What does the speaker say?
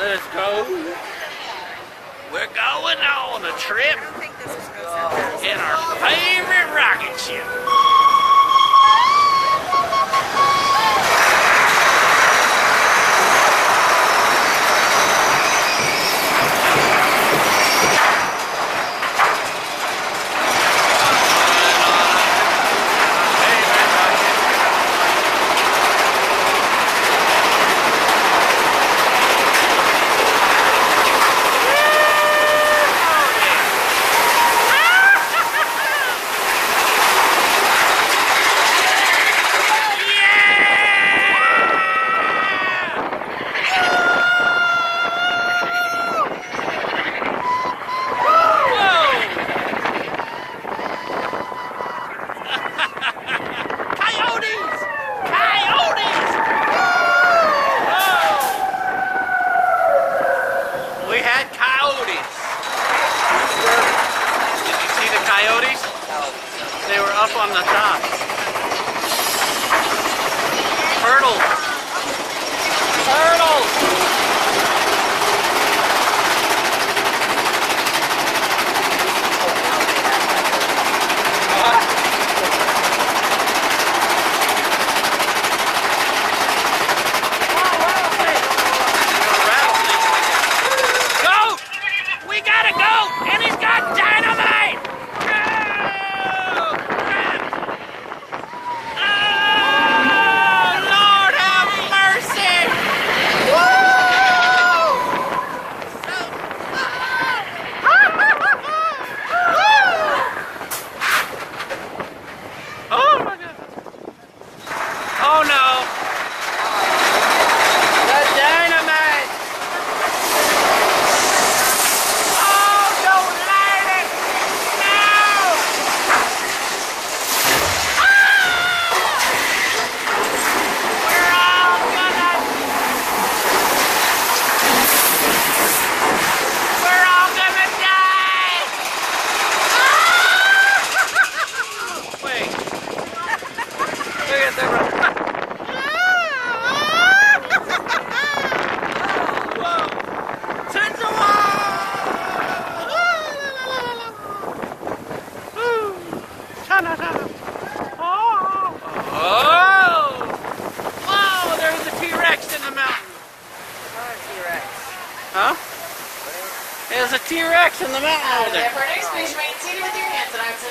Let's go. We're going on a trip I don't think this is goes that fast. in our favorite rocket ship. The top. Turtles. There's a T-Rex in the mountain. Uh, with your hands and.